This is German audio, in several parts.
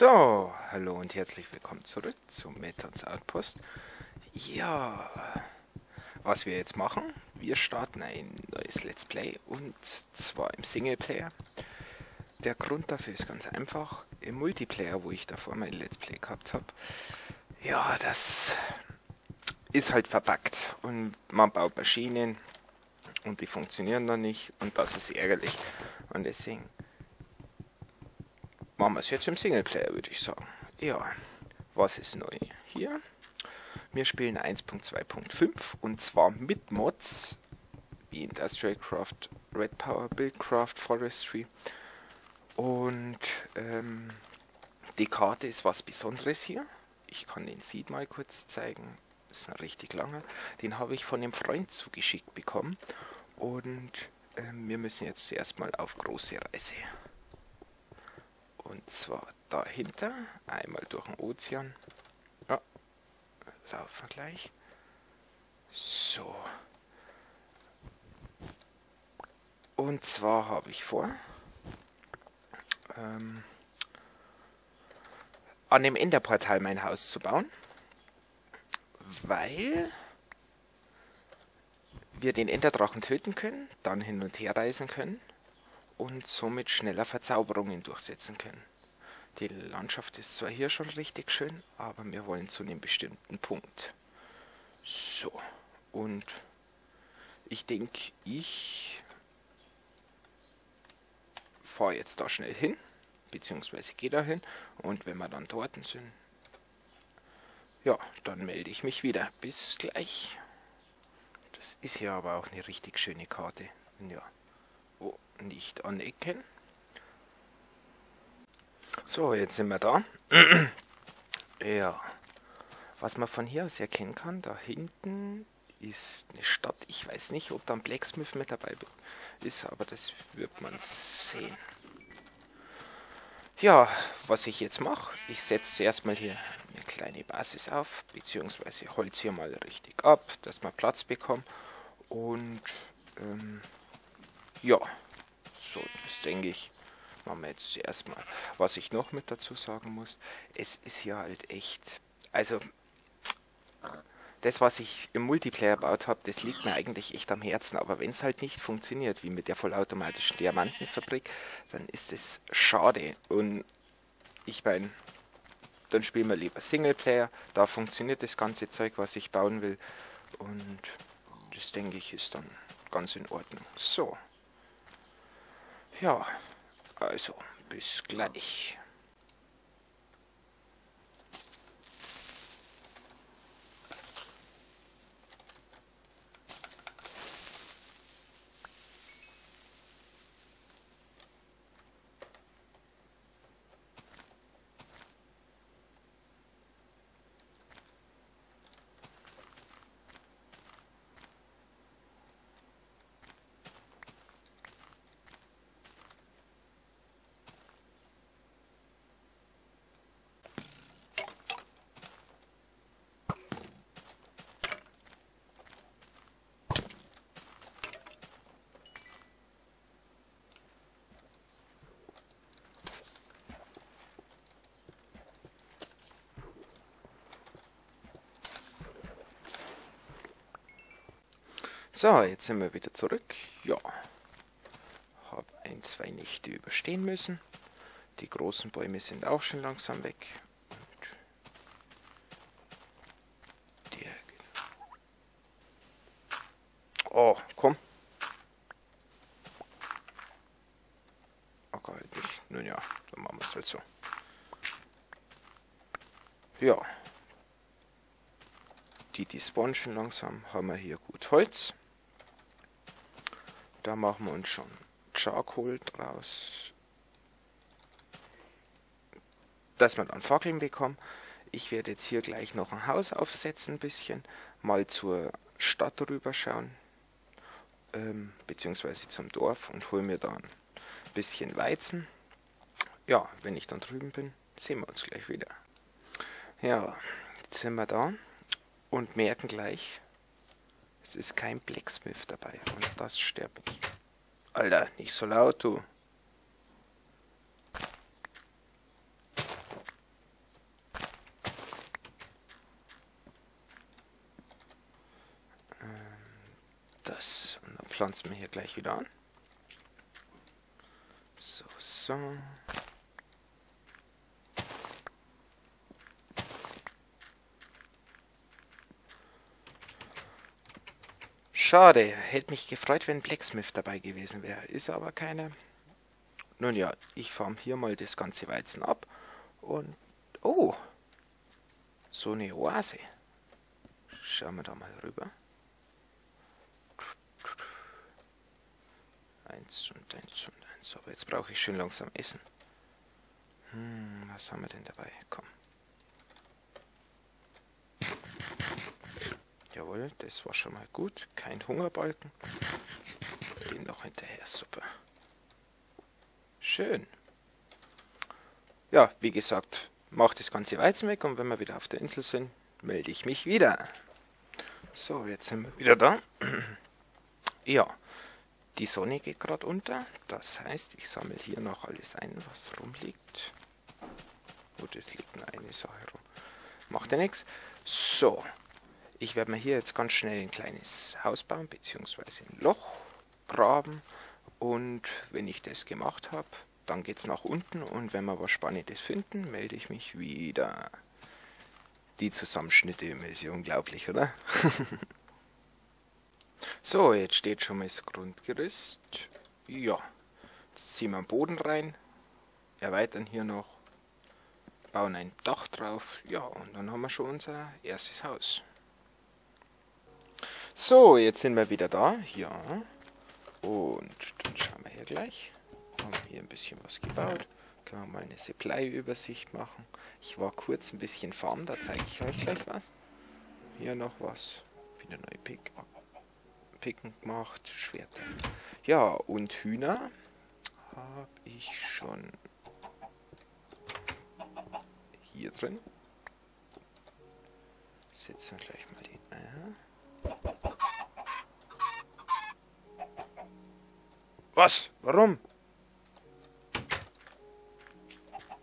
So, hallo und herzlich willkommen zurück zu Metons Outpost. Ja, was wir jetzt machen, wir starten ein neues Let's Play und zwar im Singleplayer. Der Grund dafür ist ganz einfach, im Multiplayer, wo ich davor mein Let's Play gehabt habe, ja, das ist halt verpackt und man baut Maschinen und die funktionieren dann nicht und das ist ärgerlich und deswegen machen wir es jetzt im Singleplayer, würde ich sagen. Ja, was ist neu hier? Wir spielen 1.2.5 und zwar mit Mods wie Industrial Craft, Red Power, Buildcraft, Forestry und ähm, die Karte ist was Besonderes hier. Ich kann den Seed mal kurz zeigen. Ist ein richtig langer. Den habe ich von einem Freund zugeschickt bekommen und ähm, wir müssen jetzt zuerst mal auf große Reise. Und zwar dahinter, einmal durch den Ozean. Ja, laufen wir gleich. So. Und zwar habe ich vor, ähm, an dem Enderportal mein Haus zu bauen, weil wir den Enderdrachen töten können, dann hin und her reisen können und somit schneller Verzauberungen durchsetzen können. Die Landschaft ist zwar hier schon richtig schön, aber wir wollen zu einem bestimmten Punkt. So, und ich denke, ich fahre jetzt da schnell hin, beziehungsweise gehe da hin und wenn wir dann dort sind, ja, dann melde ich mich wieder. Bis gleich. Das ist hier aber auch eine richtig schöne Karte. Ja nicht anecken. So, jetzt sind wir da. ja, was man von hier aus erkennen kann, da hinten ist eine Stadt. Ich weiß nicht, ob da ein Blacksmith mit dabei ist, aber das wird man sehen. Ja, was ich jetzt mache, ich setze erstmal hier eine kleine Basis auf, beziehungsweise holz hier mal richtig ab, dass wir Platz bekommen. Und ähm, ja, so, das denke ich, machen wir jetzt zuerst mal. Was ich noch mit dazu sagen muss, es ist hier halt echt, also das, was ich im Multiplayer gebaut habe, das liegt mir eigentlich echt am Herzen. Aber wenn es halt nicht funktioniert, wie mit der vollautomatischen Diamantenfabrik, dann ist es schade. Und ich meine, dann spielen wir lieber Singleplayer. Da funktioniert das ganze Zeug, was ich bauen will. Und das denke ich ist dann ganz in Ordnung. So. Ja, also bis gleich. So, jetzt sind wir wieder zurück. Ja, habe ein, zwei Nächte überstehen müssen. Die großen Bäume sind auch schon langsam weg. Oh, komm. Okay, halt nicht. Nun ja, dann machen wir es halt so. Ja. Die, die spawnen schon langsam, haben wir hier gut Holz. Da machen wir uns schon Charcoal draus. Dass wir dann Fackeln bekommen. Ich werde jetzt hier gleich noch ein Haus aufsetzen, ein bisschen. Mal zur Stadt rüber schauen. Ähm, beziehungsweise zum Dorf und hole mir dann ein bisschen Weizen. Ja, wenn ich dann drüben bin, sehen wir uns gleich wieder. Ja, jetzt sind wir da und merken gleich, es ist kein Blacksmith dabei. Und das sterbe ich. Alter, nicht so laut, du. Ähm, das. Und dann pflanzen wir hier gleich wieder an. So, so. Schade, hätte mich gefreut, wenn Blacksmith dabei gewesen wäre. Ist aber keiner. Nun ja, ich farm hier mal das ganze Weizen ab. Und, oh, so eine Oase. Schauen wir da mal rüber. Eins und eins und eins. Aber jetzt brauche ich schön langsam Essen. Hm, was haben wir denn dabei? Komm. Jawohl, das war schon mal gut. Kein Hungerbalken. Den noch hinterher, super. Schön. Ja, wie gesagt, mache das ganze Weizen weg und wenn wir wieder auf der Insel sind, melde ich mich wieder. So, jetzt sind wir wieder da. ja, die Sonne geht gerade unter. Das heißt, ich sammle hier noch alles ein, was rumliegt. Oh, das liegt nur eine Sache rum. Macht ja nichts. So, ich werde mir hier jetzt ganz schnell ein kleines Haus bauen, beziehungsweise ein Loch graben. Und wenn ich das gemacht habe, dann geht es nach unten und wenn wir was Spannendes finden, melde ich mich wieder. Die Zusammenschnitte ist ja unglaublich, oder? so, jetzt steht schon mal das Grundgerüst. Ja, jetzt ziehen wir den Boden rein, erweitern hier noch, bauen ein Dach drauf. Ja, und dann haben wir schon unser erstes Haus. So, jetzt sind wir wieder da. Ja. Und dann schauen wir hier gleich. Haben hier ein bisschen was gebaut. Können wir mal eine Supply-Übersicht machen. Ich war kurz ein bisschen farm, da zeige ich euch gleich was. Hier noch was. Wieder neu Pick Picken gemacht. Schwerter. Ja, und Hühner habe ich schon hier drin. Setzen wir gleich mal die Eier. Was? Warum?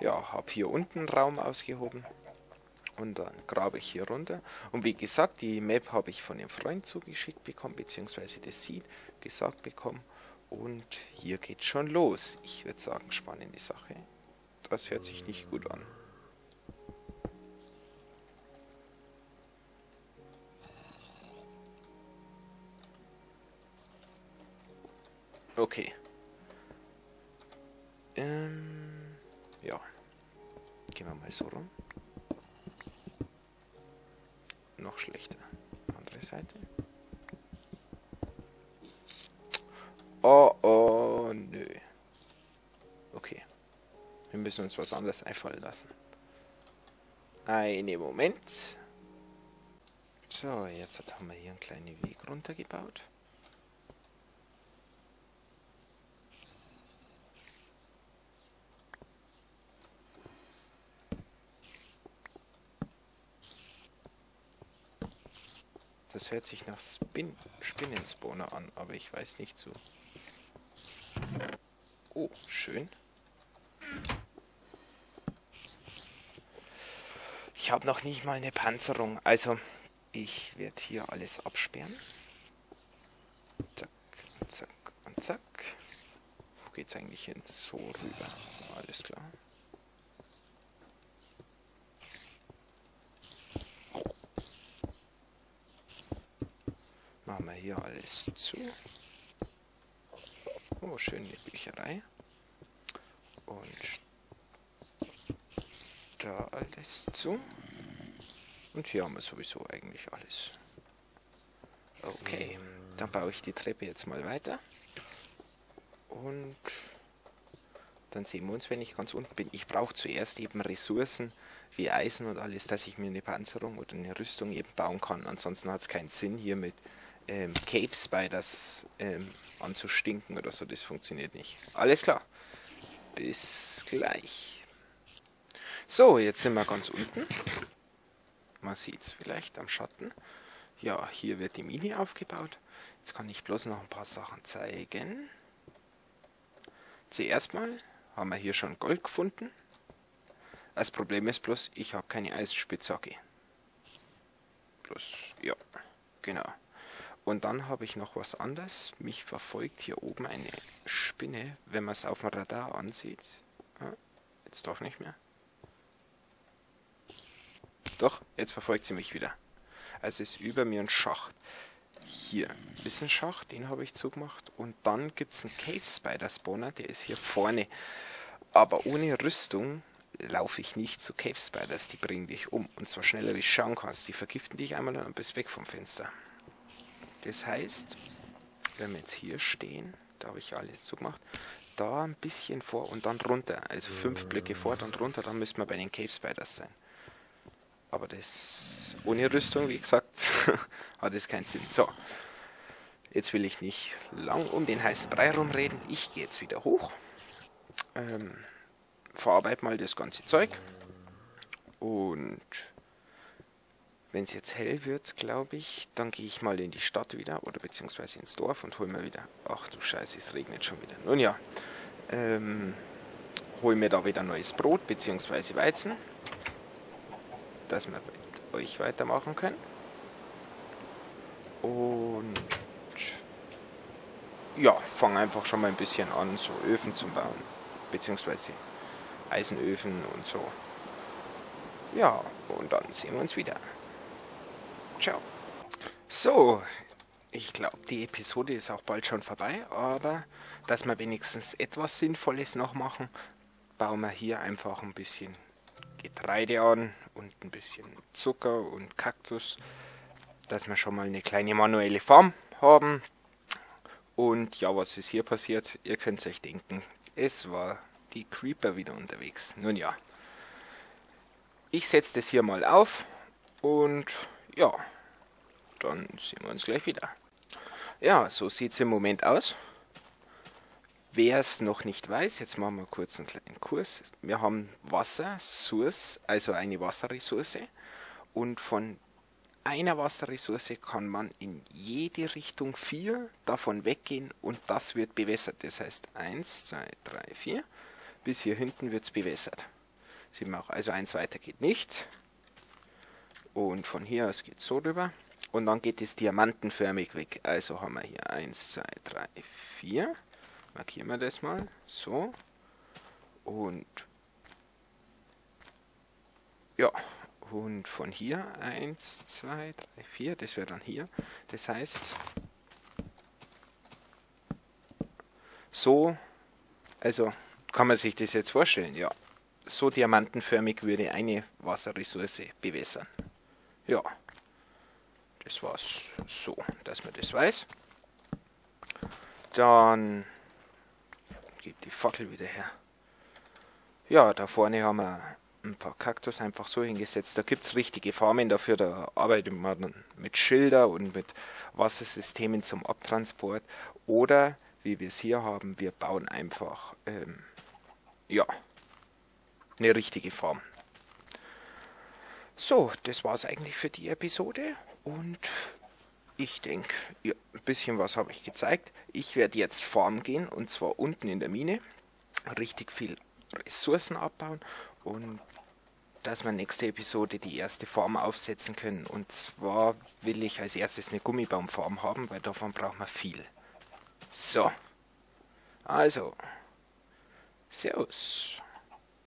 Ja, habe hier unten Raum ausgehoben. Und dann grabe ich hier runter. Und wie gesagt, die Map habe ich von dem Freund zugeschickt bekommen, beziehungsweise das Seed gesagt bekommen. Und hier geht schon los. Ich würde sagen, spannende Sache. Das hört sich nicht gut an. Okay. Ähm, ja. Gehen wir mal so rum. Noch schlechter. Andere Seite. Oh, oh, nö. Okay. Wir müssen uns was anderes einfallen lassen. Einen Moment. So, jetzt haben wir hier einen kleinen Weg runtergebaut. Das hört sich nach Spin Spinnenspawner an, aber ich weiß nicht so. Oh, schön. Ich habe noch nicht mal eine Panzerung, also ich werde hier alles absperren. Zack, zack und zack. Wo geht's eigentlich hin? So rüber. Alles klar. Machen wir hier alles zu. Oh, schön die Bücherei. Und da alles zu. Und hier haben wir sowieso eigentlich alles. Okay, dann baue ich die Treppe jetzt mal weiter. Und dann sehen wir uns, wenn ich ganz unten bin. Ich brauche zuerst eben Ressourcen wie Eisen und alles, dass ich mir eine Panzerung oder eine Rüstung eben bauen kann. Ansonsten hat es keinen Sinn, hier mit ähm, Cave Spiders ähm, anzustinken oder so. Das funktioniert nicht. Alles klar. Bis gleich. So, jetzt sind wir ganz unten. Man sieht es vielleicht am Schatten. Ja, hier wird die Mine aufgebaut. Jetzt kann ich bloß noch ein paar Sachen zeigen. Zuerst mal haben wir hier schon Gold gefunden. Das Problem ist bloß, ich habe keine Eisenspitzhacke. Bloß, ja, genau. Und dann habe ich noch was anderes. Mich verfolgt hier oben eine Spinne, wenn man es auf dem Radar ansieht. Jetzt doch nicht mehr. Doch, jetzt verfolgt sie mich wieder. Also ist über mir ein Schacht. Hier ist ein Schacht, den habe ich zugemacht. Und dann gibt es einen Cave Spider Spawner, der ist hier vorne. Aber ohne Rüstung laufe ich nicht zu Cave Spiders, die bringen dich um. Und zwar schneller wie du schauen kannst. Die vergiften dich einmal und dann bist weg vom Fenster. Das heißt, wenn wir jetzt hier stehen, da habe ich alles zugemacht, da ein bisschen vor und dann runter. Also fünf Blöcke vor, dann runter, dann müssten wir bei den Cave Spiders sein. Aber das ohne Rüstung, wie gesagt, hat das keinen Sinn. So, jetzt will ich nicht lang um den heißen Brei rumreden. Ich gehe jetzt wieder hoch. Ähm, verarbeite mal das ganze Zeug. Und wenn es jetzt hell wird, glaube ich, dann gehe ich mal in die Stadt wieder oder beziehungsweise ins Dorf und hole mir wieder. Ach du Scheiße, es regnet schon wieder. Nun ja, ähm, hole mir da wieder neues Brot beziehungsweise Weizen dass wir mit euch weitermachen können. Und ja, fange einfach schon mal ein bisschen an, so Öfen zu bauen, beziehungsweise Eisenöfen und so. Ja, und dann sehen wir uns wieder. Ciao. So, ich glaube, die Episode ist auch bald schon vorbei, aber dass wir wenigstens etwas Sinnvolles noch machen, bauen wir hier einfach ein bisschen Getreide an und ein bisschen Zucker und Kaktus, dass wir schon mal eine kleine manuelle Farm haben. Und ja, was ist hier passiert? Ihr könnt euch denken, es war die Creeper wieder unterwegs. Nun ja, ich setze das hier mal auf und ja, dann sehen wir uns gleich wieder. Ja, so sieht es im Moment aus. Wer es noch nicht weiß, jetzt machen wir kurz einen kleinen Kurs. Wir haben Wasser, Source, also eine Wasserressource. Und von einer Wasserressource kann man in jede Richtung vier davon weggehen und das wird bewässert. Das heißt 1, 2, 3, 4. Bis hier hinten wird es bewässert. Sieht man auch, also eins weiter geht nicht. Und von hier aus geht es so rüber. Und dann geht es diamantenförmig weg. Also haben wir hier 1, 2, 3, 4 markieren wir das mal. So. Und ja, und von hier 1, 2, 3, 4, das wäre dann hier. Das heißt, so, also kann man sich das jetzt vorstellen, ja. So diamantenförmig würde eine Wasserressource bewässern. Ja, das war's so, dass man das weiß. Dann geht die Fackel wieder her. Ja, da vorne haben wir ein paar Kaktus einfach so hingesetzt. Da gibt es richtige Farmen dafür, da arbeitet man mit Schilder und mit Wassersystemen zum Abtransport. Oder, wie wir es hier haben, wir bauen einfach, ähm, ja, eine richtige Farm. So, das war es eigentlich für die Episode und ich denke, ja, ein bisschen was habe ich gezeigt. Ich werde jetzt Farm gehen und zwar unten in der Mine. Richtig viel Ressourcen abbauen und dass wir nächste Episode die erste Farm aufsetzen können. Und zwar will ich als erstes eine Gummibaumfarm haben, weil davon braucht man viel. So. Also. Servus.